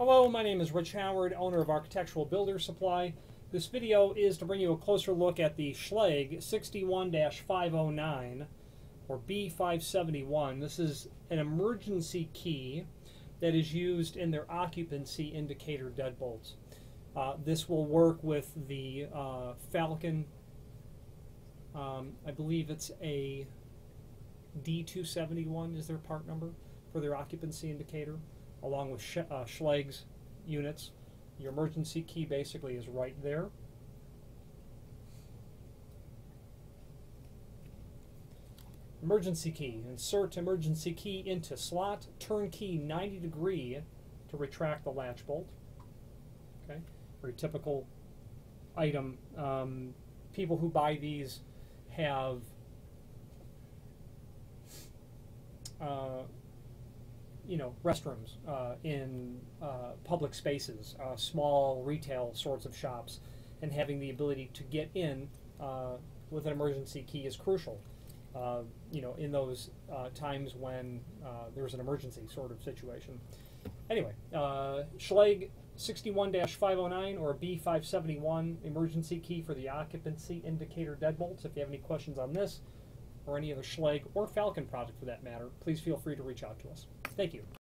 Hello, my name is Rich Howard, owner of Architectural Builder Supply. This video is to bring you a closer look at the Schlage 61-509 or B571. This is an emergency key that is used in their occupancy indicator deadbolts. Uh, this will work with the uh, Falcon, um, I believe it's a D271 is their part number for their occupancy indicator along with Sch uh, Schlage's units. Your emergency key basically is right there. Emergency key. Insert emergency key into slot. Turn key 90 degree to retract the latch bolt. Okay, very typical item. Um, people who buy these have uh, you know, restrooms uh, in uh, public spaces, uh, small retail sorts of shops, and having the ability to get in uh, with an emergency key is crucial. Uh, you know, in those times when there's an emergency sort of situation. Anyway, Schlage 61-509 or B571 emergency key for the occupancy indicator deadbolts. If you have any questions on this, or any other Schlage or Falcon project for that matter, please feel free to reach out to us. Thank you.